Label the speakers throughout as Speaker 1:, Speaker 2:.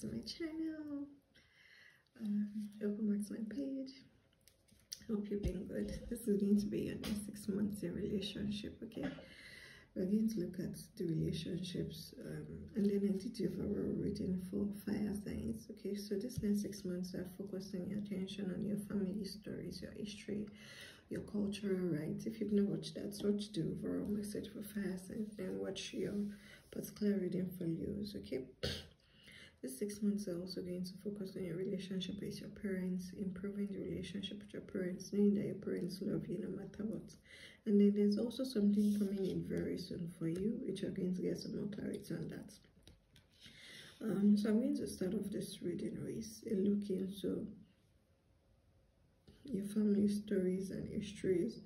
Speaker 1: to my channel. Um, welcome back to my page. Hope you've been good. This is going to be next six months in relationship okay? We're going to look at the relationships um, and then entity overall reading for fire signs okay? So this next six months are focusing your attention on your family stories your history your cultural rites if you've not watched that watch the overall message for fire signs then watch your particular reading for Leos, okay? This six months are also going to focus on your relationship with your parents, improving the relationship with your parents, knowing that your parents love you no matter what. And then there's also something coming in very soon for you, which you're going to get some more clarity on that. Um, so I'm going to start off this reading with a look into your family stories and histories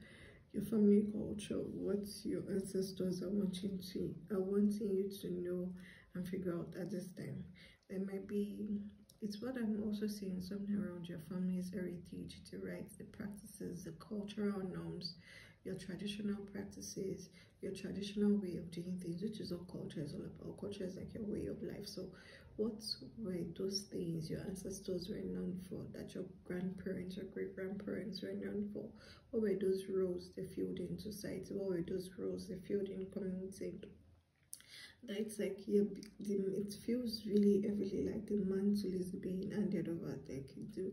Speaker 1: your family culture, what your ancestors are wanting to are wanting you to know and figure out at this time. There might be it's what I'm also seeing something around your family's heritage, the rites, the practices, the cultural norms, your traditional practices, your traditional way of doing things, which is what culture is all about. Culture is like your way of life. So what were those things your ancestors were known for that your grandparents or great grandparents were known for what were those roles they filled in society what were those roles they filled in community like yeah, it feels really heavily like the mantle is being handed over like the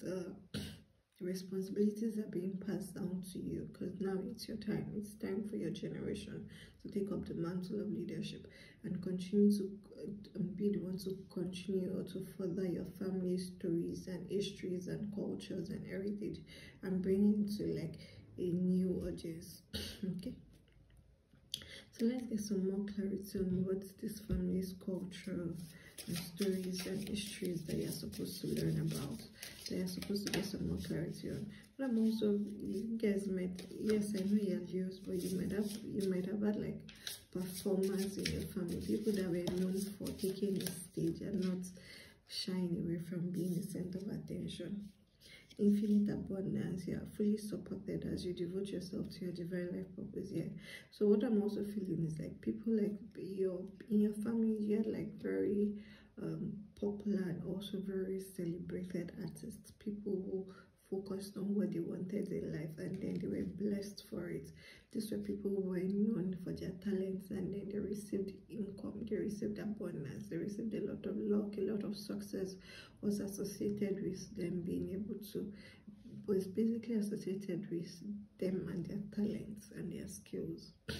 Speaker 1: the responsibilities are being passed down to you because now it's your time. It's time for your generation to take up the mantle of leadership and continue to uh, be the one to continue or to further your family stories and histories and cultures and heritage and bring it to like a new audience. Okay so let's get some more clarity on what this family's culture and stories and histories that you're supposed to learn about that you're supposed to get some more clarity on. But i'm also you guys might yes i know you're views but you might have you might have had like performance in your family people that were known for taking the stage and not shying away from being the center of attention infinite abundance. You are fully supported as you devote yourself to your divine life purpose yeah. So what i'm also feeling is like people like your in your family you had like very um popular and also very celebrated artists. People who focused on what they wanted in life and then they were blessed for it. These were people who were known for their talents and then they received income they received abundance they received a lot of luck a lot of success was associated with them being able to was basically associated with them and their talents and their skills.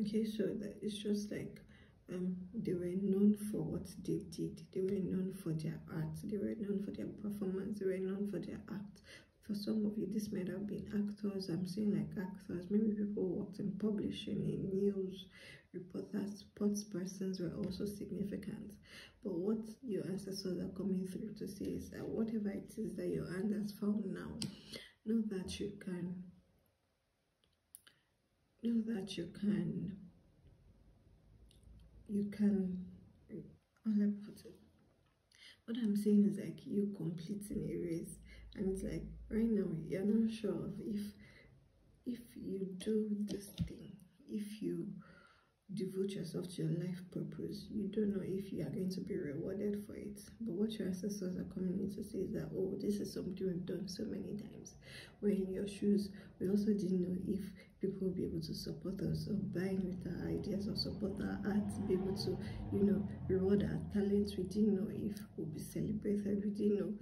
Speaker 1: Okay so that it's just like um, they were known for what they did. They were known for their art. They were known for their performance. They were known for their act. For some of you, this might have been actors. I'm saying like actors. Maybe people worked in publishing, in news, reporters, sports persons were also significant. But what your ancestors are coming through to say is that whatever it is that your hand has found now, know that you can, know that you can you can oh, I put it. What I'm saying is like you completing a race and it's like right now you're not sure if if you do this thing if you devote yourself to your life purpose you don't know if you are going to be rewarded for it. But what your ancestors are coming in to say is that oh this is something we've done so many times. We're in your shoes. We also didn't know if people will be able to support us or buying with our ideas or support our art be able to you know reward our talents. We didn't know if we'll be celebrated. We didn't know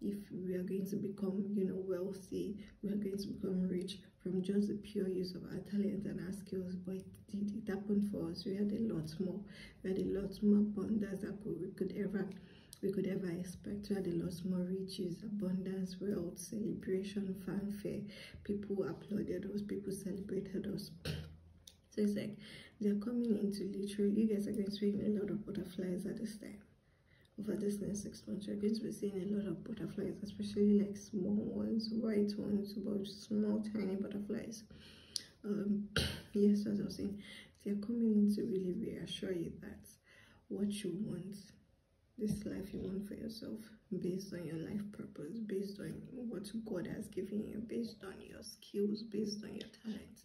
Speaker 1: if we are going to become you know wealthy. We are going to become rich from just the pure use of our talent and our skills. But it, it, it happened for us. We had a lot more. We had a lot more abundance that we could ever we could ever expect. We had a lot more riches, abundance, wealth, celebration, fanfare. People applauded us, people celebrated us. So it's like they're coming into literally, you guys are going to be a lot of butterflies at this time. Over this next six months, you're going to be seeing a lot of butterflies, especially like small ones, white ones, but small, tiny butterflies. Um, yes, as I was saying, they're coming in to really reassure you that what you want this life you want for yourself based on your life purpose, based on what God has given you, based on your skills, based on your talents.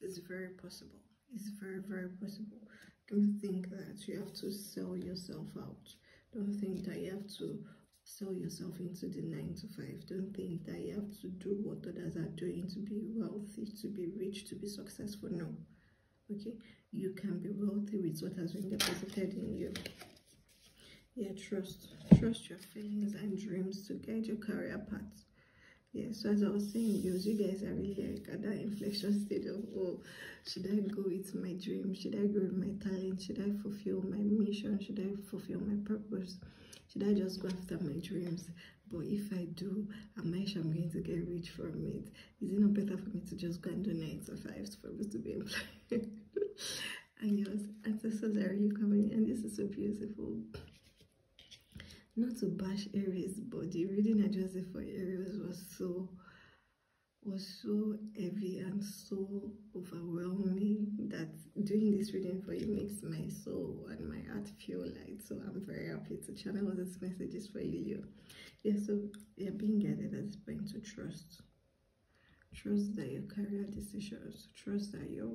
Speaker 1: It's very possible. It's very, very possible. Don't think that you have to sell yourself out. Don't think that you have to sell yourself into the nine to five. Don't think that you have to do what others are doing to be wealthy, to be rich, to be successful. No. Okay? You can be wealthy with what has been deposited in you. Yeah, trust. Trust your feelings and dreams to guide your career path. Yeah, so as I was saying, you, guys are really like at that inflection state of, oh, should I go with my dream? Should I go with my talent? Should I fulfill my mission? Should I fulfill my purpose? Should I just go after my dreams? But if I do, am I sure I'm going to get rich from it? Is it not better for me to just go and do nine to five for me to be employed? and your ancestors are coming, and this is so beautiful not to bash Aries, but the reading I just did for Aries was so was so heavy and so overwhelming that doing this reading for you makes my soul and my heart feel light. So I'm very happy to channel all these messages for you. Yeah, so you're being guided at this point to trust. Trust that your career decisions, trust that your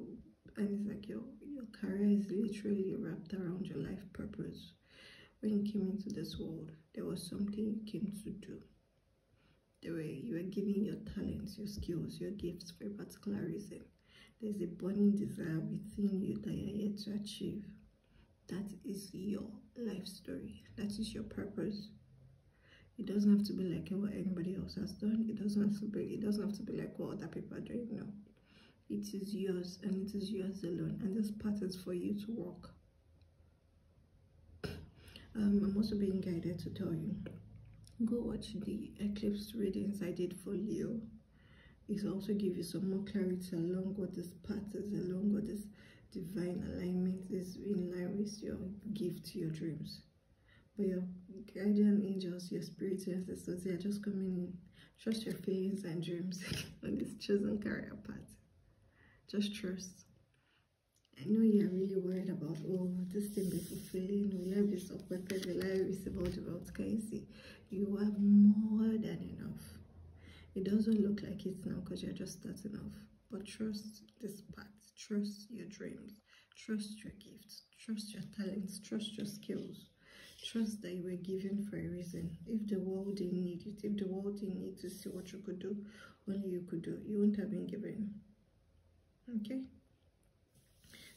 Speaker 1: and it's like your your career is literally wrapped around your life purpose when you came into this world, there was something you came to do. There were, you were giving your talents, your skills, your gifts for a particular reason. There's a burning desire within you that you're here to achieve. That is your life story. That is your purpose. It doesn't have to be like what anybody else has done. It doesn't have to be. It doesn't have to be like what other people are doing. No, it is yours and it is yours alone. And this path is for you to walk um, i'm also being guided to tell you. Go watch the eclipse readings i did for leo. It also give you some more clarity along what this path is along what this divine alignment is in line with your gift your dreams. But your guardian angels your spirits your ancestors they are just coming in. Trust your feelings and dreams. On this chosen career path. Just trust I know you're really worried about, oh, this thing be fulfilling, will I be supported, will I receive all the you see? You have more than enough. It doesn't look like it now because you're just starting off. But trust this path, trust your dreams, trust your gifts, trust your talents, trust your skills. Trust that you were given for a reason. If the world didn't need it, if the world didn't need to see what you could do, only you could do, you wouldn't have been given. Okay?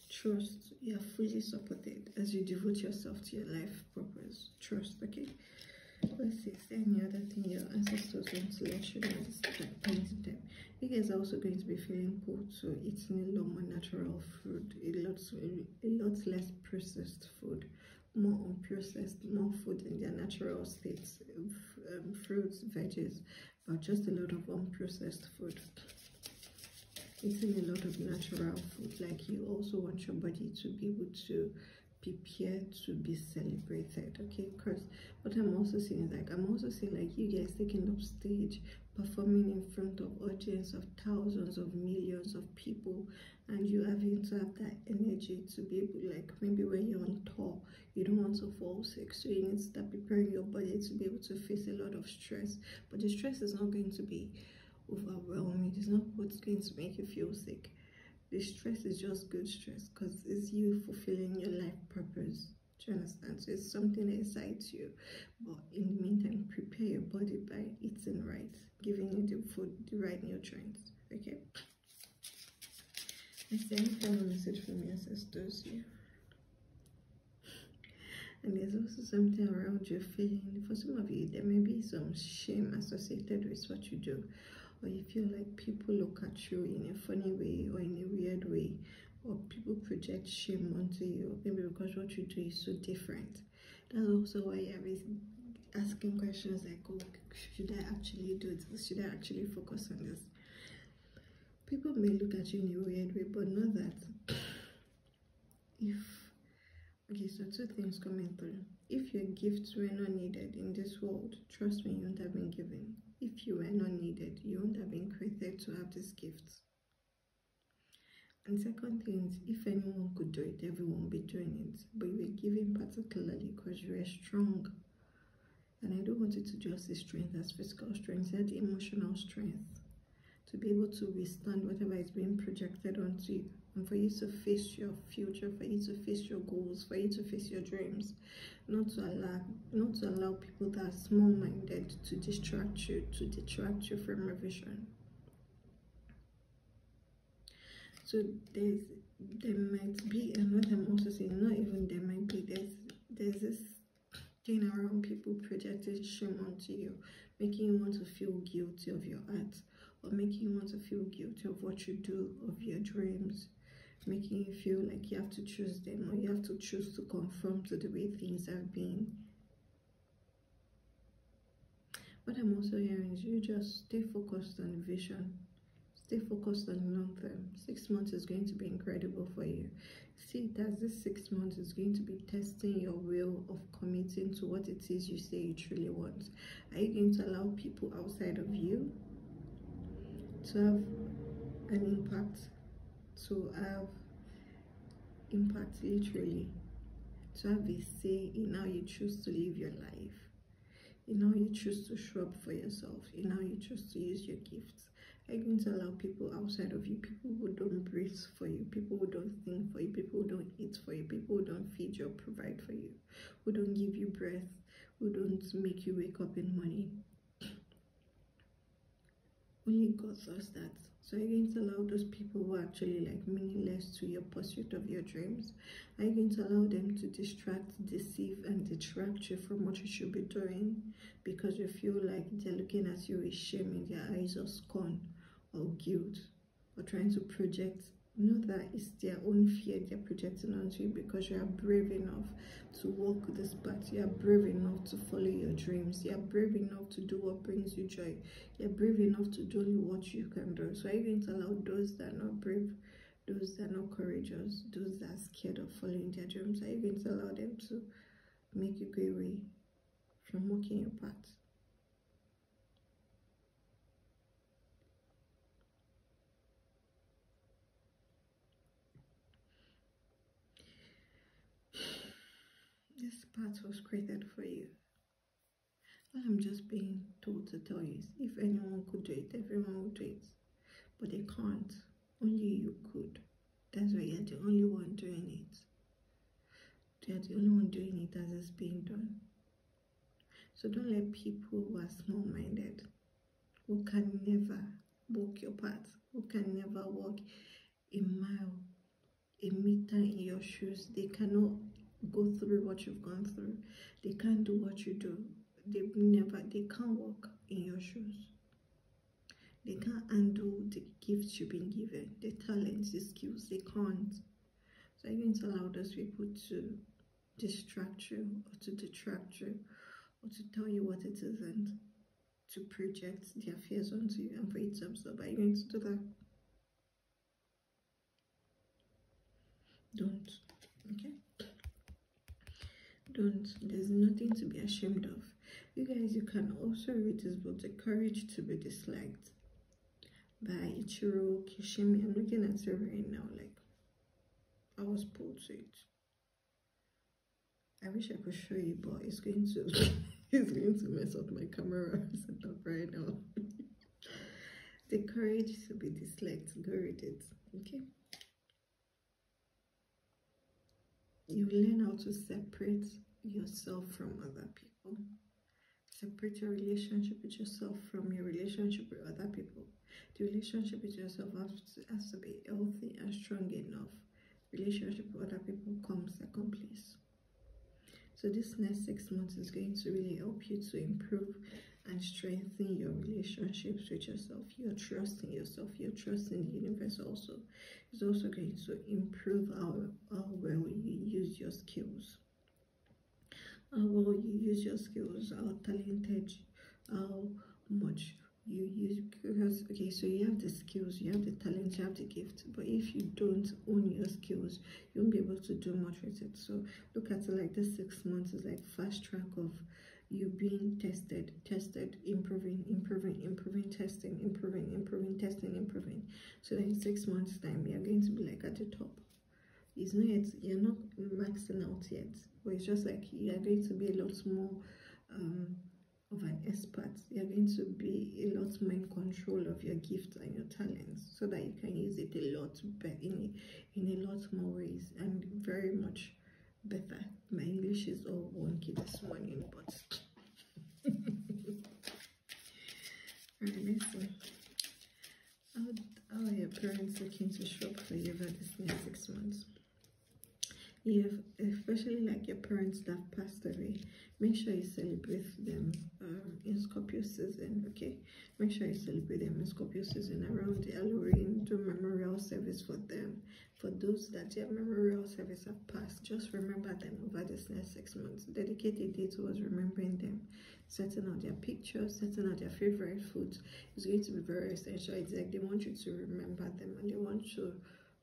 Speaker 1: Trust you are fully supported as you devote yourself to your life purpose. Trust, okay? Let's see, is there any other thing your ancestors want to let you know at this point in time? You guys are also going to be feeling pulled to eating a lot more natural food, a lot, a lot less processed food, more unprocessed, more food in their natural states, um, fruits, veggies, but just a lot of unprocessed food eating a lot of natural food like you also want your body to be able to prepare to be celebrated okay? Because what i'm also seeing is like i'm also seeing like you guys taking up stage performing in front of audience of thousands of millions of people and you having to have that energy to be able like maybe when you're on tour you don't want to fall sick so you need to start preparing your body to be able to face a lot of stress. But the stress is not going to be overwhelming. It's not what's going to make you feel sick. The stress is just good stress because it's you fulfilling your life purpose. Do you understand? So it's something that excites you. But in the meantime, prepare your body by eating right, giving you the food, the right nutrients. Okay? I send a message from your ancestors here. And there's also something around your feeling. For some of you, there may be some shame associated with what you do or you feel like people look at you in a funny way or in a weird way or people project shame onto you maybe because what you do is so different. That's also why you're asking questions like oh should i actually do this should i actually focus on this? People may look at you in a weird way but know that if okay so two things coming through. If your gifts were not needed in this world trust me you wouldn't have been given if you were not needed, you wouldn't have been created to have these gifts. And second thing is, if anyone could do it, everyone would be doing it. But you were given particularly because you were strong. And I don't want you to just see strength as physical strength, you emotional strength to be able to withstand whatever is being projected onto you, and for you to face your future, for you to face your goals, for you to face your dreams, not to allow not to allow people that are small-minded to distract you, to detract you from your vision. So there's there might be and what I'm also saying, not even there might be there's there's this thing around people projecting shame onto you, making you want to feel guilty of your acts or making you want to feel guilty of what you do, of your dreams, making you feel like you have to choose them or you have to choose to conform to the way things have been. What I'm also hearing is you just stay focused on vision. Stay focused on long term. Six months is going to be incredible for you. See that this six months is going to be testing your will of committing to what it is you say you truly want. Are you going to allow people outside of you to have an impact to have impact literally. To have a say in how you choose to live your life in how you choose to show up for yourself in how you choose to use your gifts. Are you going to allow people outside of you. People who don't breathe for you people who don't think for you people who don't eat for you people who don't feed you or provide for you who don't give you breath who don't make you wake up in morning. Only God does that. So are you going to allow those people who are actually like meaningless to your pursuit of your dreams? Are you going to allow them to distract, deceive, and detract you from what you should be doing because you feel like they're looking at you with shame in their eyes or scorn or guilt or trying to project know that it's their own fear they're projecting onto you because you are brave enough to walk this path. You are brave enough to follow your dreams. You are brave enough to do what brings you joy. You're brave enough to do what you can do. So are you going to allow those that are not brave those that are not courageous those that are scared of following their dreams are you going to allow them to make you go away from walking your path This path was created for you. I'm just being told to tell you if anyone could do it, everyone would do it. But they can't. Only you could. That's why you're the only one doing it. You're the only one doing it as it's being done. So don't let people who are small minded, who can never walk your path, who can never walk a mile, a meter in your shoes, they cannot go through what you've gone through. They can't do what you do. They never, they can't walk in your shoes. They can't undo the gifts you've been given, the talents, the skills. They can't. So going to allow those people to distract you or to detract you or to tell you what it isn't, to project their fears onto you and for it to absorb. Are you going to do that? Don't. Okay? Don't there's nothing to be ashamed of. You guys you can also read this book the courage to be disliked by ichiro kishimi. I'm looking at it right now like i was pulled to it i wish i could show you but it's going to it's going to mess up my camera setup right now. The courage to be disliked. Go read it okay? You learn how to separate yourself from other people. Separate your relationship with yourself from your relationship with other people. The relationship with yourself has to, has to be healthy and strong enough. Relationship with other people comes second place. So this next six months is going to really help you to improve and strengthen your relationships with yourself. Your trust in yourself, your trust in the universe also is also going to improve how, how well you use your skills how well you use your skills, uh, how talented, how uh, much. You use because okay so you have the skills you have the talent you have the gift but if you don't own your skills you won't be able to do much with it. So look at it like this six months is like fast track of you being tested tested improving improving improving testing improving improving testing improving. So then in six months time you're going to be like at the top it's not yet you're not maxing out yet but it's just like you're going to be a lot more um of an expert. You're going to be a lot more in control of your gifts and your talents so that you can use it a lot better in a, in a lot more ways and very much better. My English is all wonky this morning, but Alright, let's see. How, how are your parents looking to show up for you over this next six months? If, especially like your parents that passed away, make sure you celebrate them um, in Scorpio season, okay? Make sure you celebrate them in Scorpio season around the Halloween, do memorial service for them. For those that their memorial service have passed, just remember them over this next six months. Dedicate a day towards remembering them, setting out their pictures, setting out their favorite foods. It's going to be very essential. It's like they want you to remember them and they want to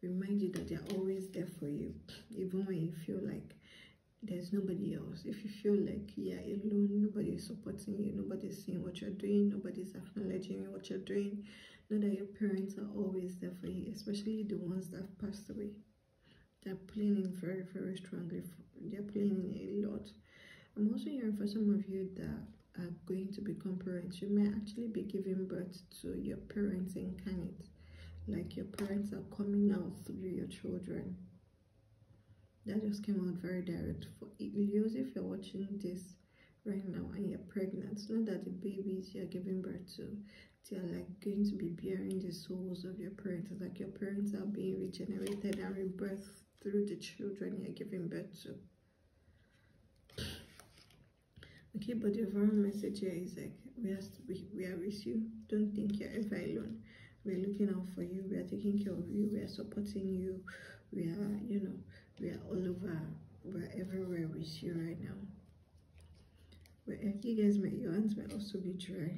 Speaker 1: remind you that they're always there for you, even when you feel like there's nobody else. If you feel like you're alone, nobody is supporting you, nobody's seeing what you're doing, nobody's acknowledging what you're doing, know that your parents are always there for you, especially the ones that have passed away. They're playing in very, very strongly. They're playing in a lot. I'm also hearing for some of you that are going to become parents, you may actually be giving birth to your parents incarnate like your parents are coming out through your children. That just came out very direct. For you if you're watching this right now and you're pregnant it's not that the babies you're giving birth to they are like going to be bearing the souls of your parents. It's like your parents are being regenerated and rebirthed through the children you're giving birth to. Okay but the overall message here is like we are we, we are with you. Don't think you're ever alone we're looking out for you. We are taking care of you. We are supporting you. We are you know we are all over. We're everywhere with you right now. Where you guys may your hands may also be dry.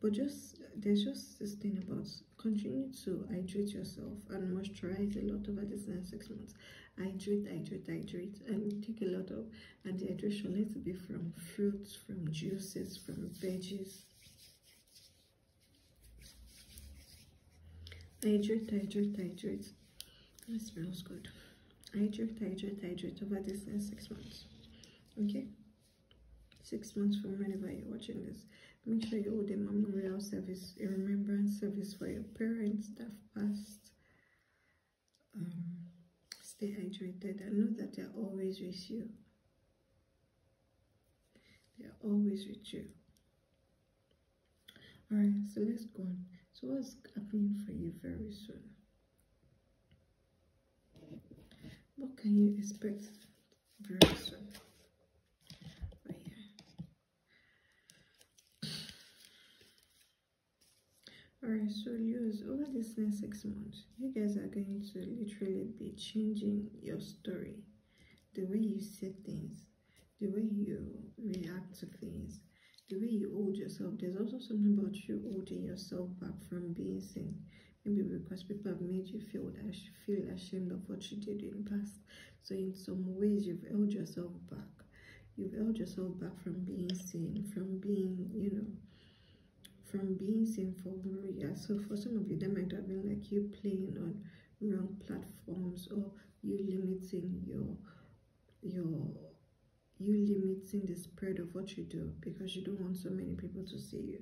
Speaker 1: But just there's just this thing about continue to hydrate yourself and moisturize a lot over this next six months. Hydrate hydrate hydrate and take a lot of and the hydration let it be from fruits from juices from veggies hydrate hydrate hydrate that smells good. Hydrate hydrate hydrate over this next six months. Okay? Six months from whenever you're watching this. Make sure you hold a memorial service a remembrance service for your parents that passed um, stay hydrated and know that they're always with you. They're always with you. All right so let's go on so what's happening for you very soon? What can you expect very soon? Right here. Alright, so Leos, over this next six months, you guys are going to literally be changing your story, the way you see things, the way you react to things, the way you hold yourself. There's also something about you holding yourself back from being seen. Maybe because people have made you feel that you feel ashamed of what you did in the past. So in some ways you've held yourself back. You've held yourself back from being seen, from being, you know, from being seen for glory. Yeah, so for some of you, that might have been like you playing on wrong platforms or you limiting your your you limiting the spread of what you do because you don't want so many people to see you.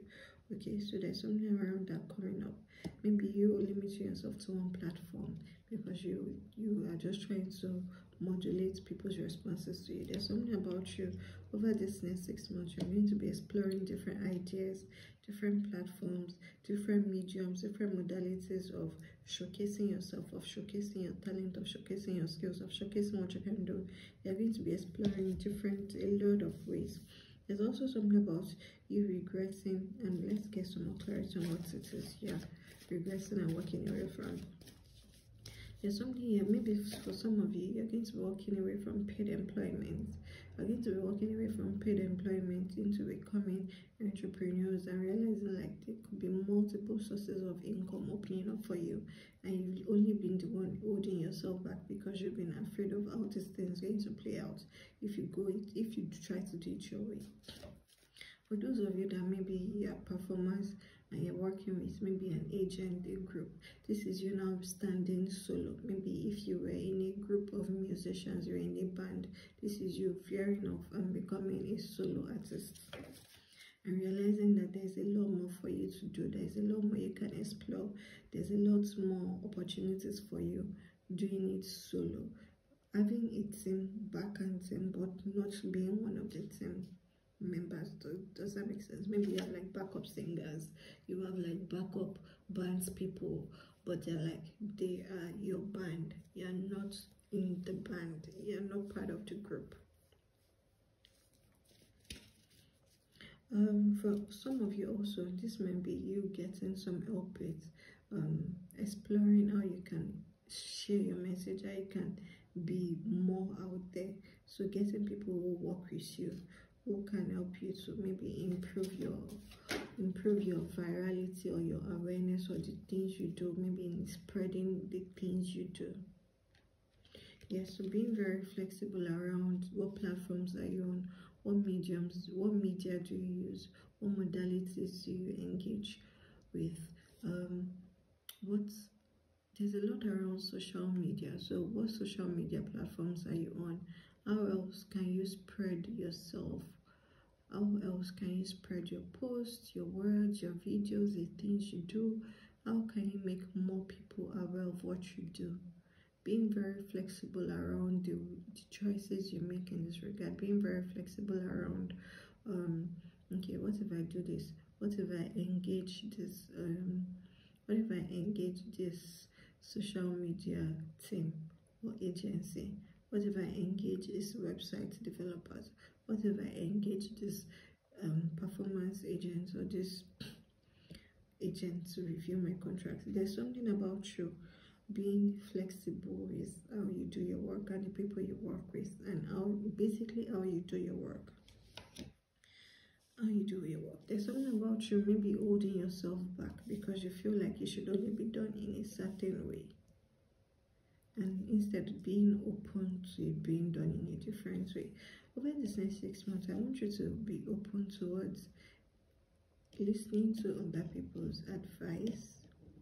Speaker 1: Okay so there's something around that coming up. Maybe you limiting yourself to one platform because you you are just trying to modulate people's responses to you there's something about you over this next six months you're going to be exploring different ideas different platforms different mediums different modalities of showcasing yourself, of showcasing your talent, of showcasing your skills, of showcasing what you can do. You're going to be exploring different, a lot of ways. There's also something about you regressing, and let's get some more clarity on what it is. Yeah, regressing and walking away from. There's something here, maybe for some of you, you're going to be walking away from paid employment. You're going to be walking away from paid employment into becoming entrepreneurs and realizing like there could be multiple sources of income opening up for you and you've only been the one holding yourself back because you've been afraid of how this thing's going to play out if you go it if you try to do it your way. For those of you that maybe you are performers and you're working with maybe an agent, a group. This is you now standing solo. Maybe if you were in a group of musicians, you're in a band. This is you veering off and becoming a solo artist. and realizing that there's a lot more for you to do there's a lot more you can explore there's a lot more opportunities for you doing it solo having a team back and team but not being one of the team members does, that make sense? Maybe you have like backup singers you have like backup bands people but they're like they are your band. You're not in the band. You're not part of the group. Um, for some of you also this may be you getting some help with um, exploring how you can share your message how you can be more out there. So getting people who work with you who can help you to maybe improve your improve your virality or your awareness or the things you do maybe in spreading the things you do? Yes so being very flexible around what platforms are you on what mediums what media do you use what modalities do you engage with um what there's a lot around social media. So what social media platforms are you on? How else can you spread yourself how else can you spread your posts your words your videos the things you do. How can you make more people aware of what you do? Being very flexible around the, the choices you make in this regard. Being very flexible around um okay what if i do this? What if i engage this um what if i engage this social media team or agency what if i engage this website developers? What if i engage this um, performance agent or this agent to review my contract? There's something about you being flexible with how you do your work and the people you work with and how basically how you do your work. How you do your work. There's something about you maybe holding yourself back because you feel like it should only be done in a certain way and instead of being open to it being done in a different way over this next six months i want you to be open towards listening to other people's advice.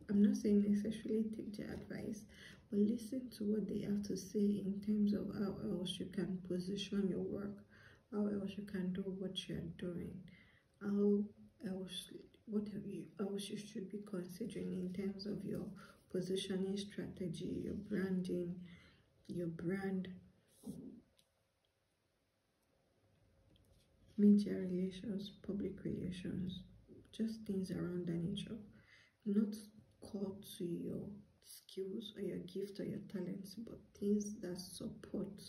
Speaker 1: I'm not saying necessarily take their advice, but listen to what they have to say in terms of how else you can position your work, how else you can do what you're doing, how else what you else you should be considering in terms of your positioning strategy, your branding, your brand, media relations, public relations, just things around that nature. Not call to your skills or your gift or your talents, but things that support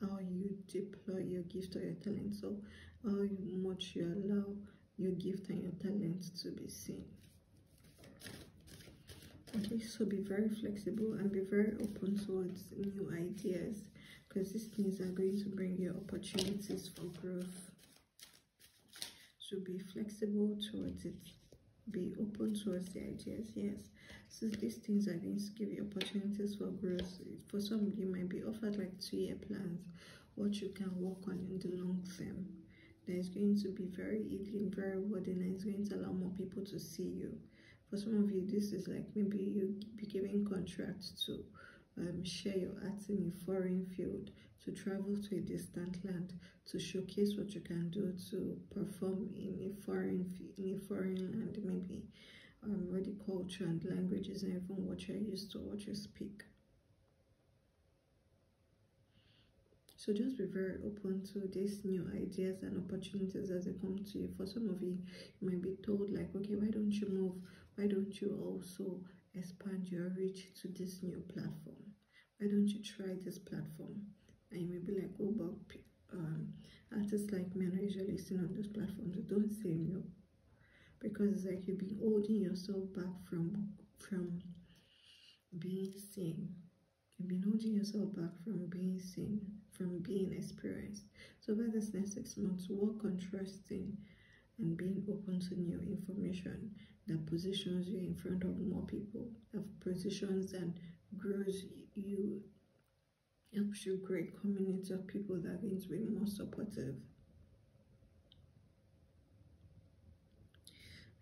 Speaker 1: how you deploy your gift or your talent. So how much you allow your gift and your talent to be seen. Okay, so be very flexible and be very open towards new ideas because these things are going to bring you opportunities for growth. So be flexible towards it. Be open towards the ideas yes. So these things are going to give you opportunities for growth for some you might be offered like two-year plans what you can work on in the long term. That is going to be very healing very rewarding and it's going to allow more people to see you for some of you this is like maybe you be giving contracts to um, share your art in a foreign field to travel to a distant land to showcase what you can do to perform in a foreign in a foreign land maybe um, where the culture and languages and even what you're used to what you speak. So just be very open to these new ideas and opportunities as they come to you. For some of you you might be told like okay why don't you move why don't you also expand your reach to this new platform why don't you try this platform and you may be like, oh, but um, artists like me are usually seen on those platforms. Don't say no, because it's like you've been holding yourself back from from being seen. You've been holding yourself back from being seen, from being experienced. So by this next six months, work on trusting and being open to new information that positions you in front of more people, that positions and grows you helps you create community of people that are going to be more supportive.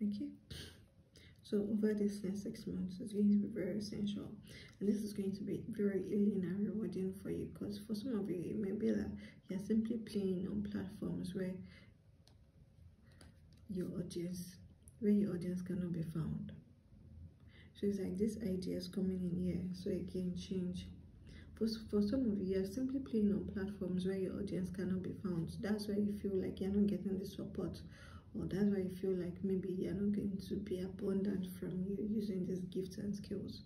Speaker 1: Okay. So over this next six months, it's going to be very essential, and this is going to be very healing and rewarding for you because for some of you it may be that you're simply playing on platforms where your audience where your audience cannot be found. So it's like this idea is coming in here so can change. For, for some of you you're simply playing on platforms where your audience cannot be found. That's why you feel like you're not getting the support or that's why you feel like maybe you're not going to be abundant from you using these gifts and skills.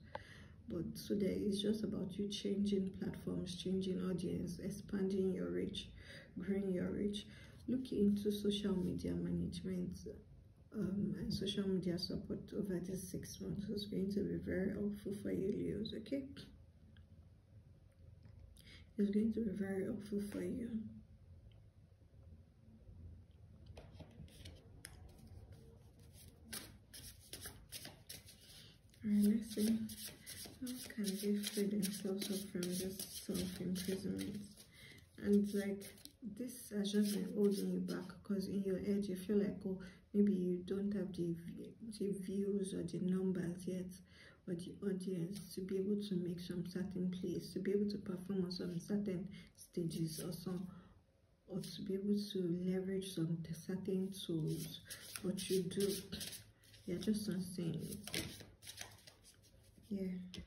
Speaker 1: But so there is just about you changing platforms changing audience expanding your reach growing your reach. Look into social media management um, social media support over these six months is going to be very helpful for you Leos okay it's going to be very helpful for you Alright, let's see. How can they free themselves up from this self-imprisonment? And like this has just been holding you back because in your head you feel like oh maybe you don't have the, the views or the numbers yet or the audience to be able to make some certain plays to be able to perform on some certain stages or some or to be able to leverage some certain tools. What you do you're just not it. Yeah.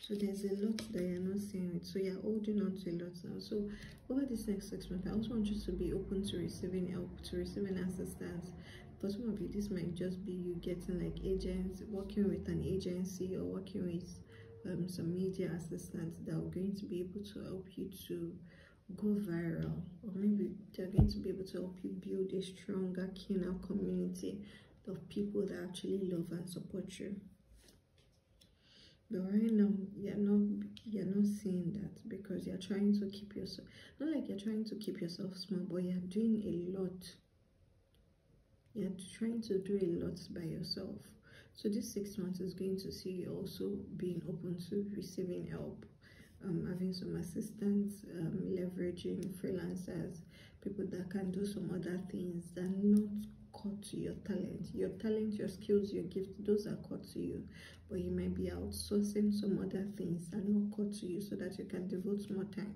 Speaker 1: So there's a lot that you're not seeing it. So you're holding on to a lot now. So over this next six months i also want you to be open to receiving help to receiving assistance for some of you this might just be you getting like agents working with an agency or working with um, some media assistants that are going to be able to help you to go viral. Or maybe they're going to be able to help you build a stronger keener community of people that actually love and support you. But right now you're not you're not seeing that because you're trying to keep yourself not like you're trying to keep yourself small but you're doing a lot you're trying to do a lot by yourself. So this six months is going to see you also being open to receiving help um, having some assistance um, leveraging freelancers people that can do some other things that not cut to your talent. Your talent your skills your gift those are cut to you. But you might be outsourcing some other things that not cut to you so that you can devote more time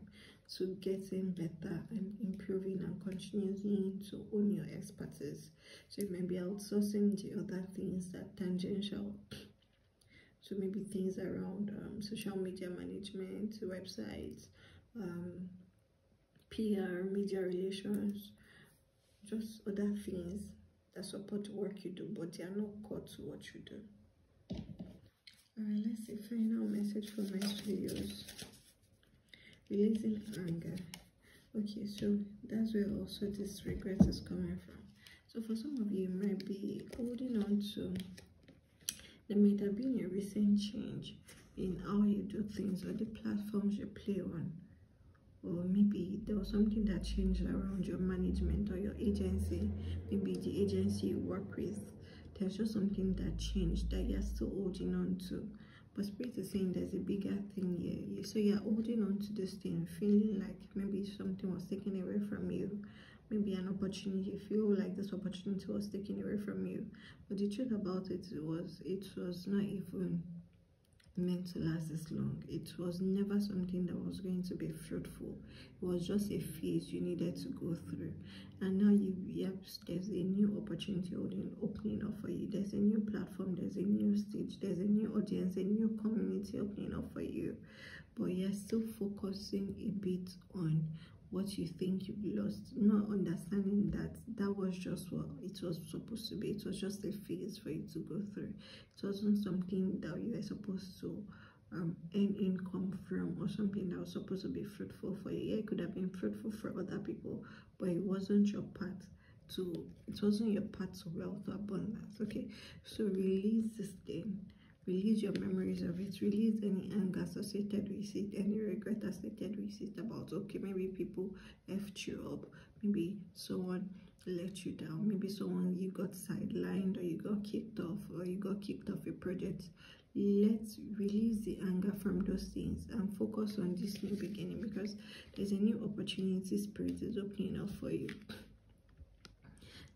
Speaker 1: to getting better and improving and continuing to own your expertise so you might be outsourcing the other things that tangential so maybe things around um, social media management websites um, pr media relations just other things that support the work you do, but they are not core to what you do. Alright, let's see. Final message for my studios. Releasing anger. Okay, so that's where also this regret is coming from. So for some of you, you might be holding on to there might have been a recent change in how you do things or the platforms you play on or maybe there was something that changed around your management or your agency maybe the agency you work with there's just something that changed that you're still holding on to but spirit is saying there's a bigger thing here. So you're holding on to this thing feeling like maybe something was taken away from you. Maybe an opportunity. You feel like this opportunity was taken away from you. But the truth about it was it was not even meant to last this long. It was never something that was going to be fruitful. It was just a phase you needed to go through. And now you yep, there's a new opportunity opening up for you. There's a new platform, there's a new stage, there's a new audience, a new community opening up for you. But you're still focusing a bit on what you think you've lost not understanding that that was just what it was supposed to be. It was just a phase for you to go through. It wasn't something that you were supposed to um, earn income from or something that was supposed to be fruitful for you. Yeah, it could have been fruitful for other people but it wasn't your path to it wasn't your path to wealth or abundance. Okay so release this thing release your memories of it release any anger associated with it any regret associated with it about okay maybe people left you up maybe someone let you down maybe someone you got sidelined or you got kicked off or you got kicked off a project. Let's release the anger from those things and focus on this new beginning because there's a new opportunity spirit is opening up for you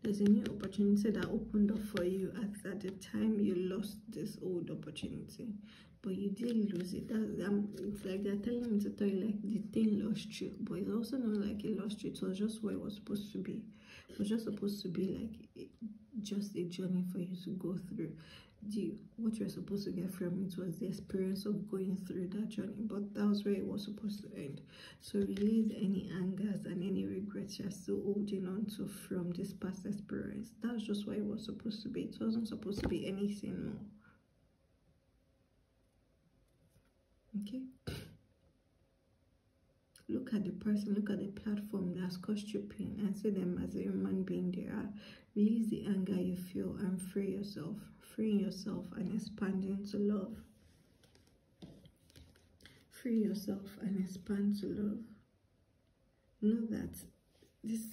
Speaker 1: there's a new opportunity that opened up for you at, at the time you lost this old opportunity but you did lose it. It's like they're telling me to tell you like the thing lost you but it's also not like it lost you. It was just where it was supposed to be. It was just supposed to be like just a journey for you to go through what you're supposed to get from it was the experience of going through that journey but that was where it was supposed to end. So release any angers and any regrets you're still holding on to from this past experience. That's just what it was supposed to be. It wasn't supposed to be anything more. Okay look at the person look at the platform that's caused you pain and see them as a human being they are. Release the anger you feel and free yourself freeing yourself and expanding to love. Free yourself and expand to love. Know that this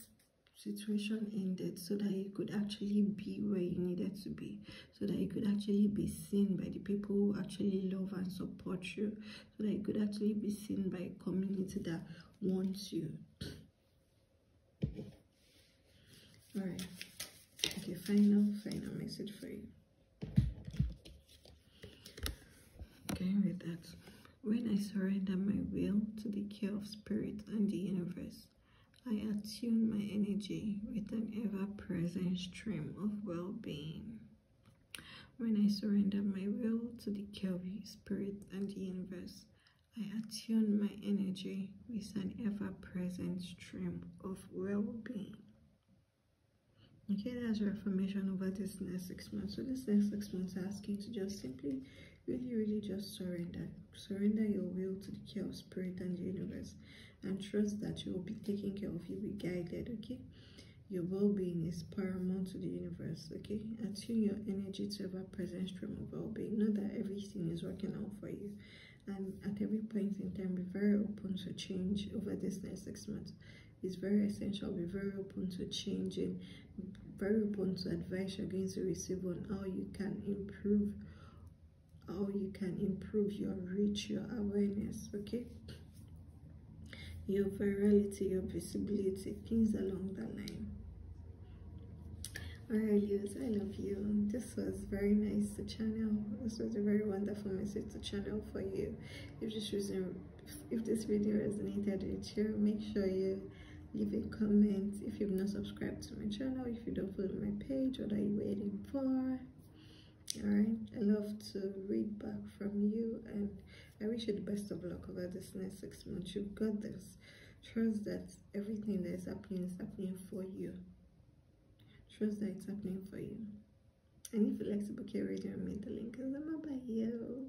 Speaker 1: situation ended so that you could actually be where you needed to be so that you could actually be seen by the people who actually love and support you so that you could actually be seen by a community that wants you. All right okay final final message for you. Okay with that. When i surrender my will to the care of spirit and the universe I attune my energy with an ever-present stream of well-being. When I surrender my will to the Kelvin Spirit and the universe, I attune my energy with an ever-present stream of well-being. Okay, that's your affirmation over this next six months. So this next six months, I to just simply, really, really just surrender. Surrender your will to the care of spirit and the universe and trust that you will be taken care of, you'll be guided, okay? Your well-being is paramount to the universe, okay? Attune your energy to ever-present stream of well-being. Know that everything is working out for you. And at every point in time, be very open to change over this next six months. It's very essential. Be very open to changing, very open to advice you're going to receive on how you can improve, how you can improve your reach, your awareness, okay? Your virality, your visibility, things along that line. Alright, yes, I love you. This was very nice to channel. This was a very wonderful message to channel for you. If this reason, if this video resonated with you, make sure you leave a comment. If you've not subscribed to my channel, if you don't follow my page, what are you waiting for? Alright, I love to read back from you and I wish you the best of luck over this next six months. You've got this. Trust that everything that is happening is happening for you. Trust that it's happening for you. And if you'd like to book your reading, I made the link in the bio.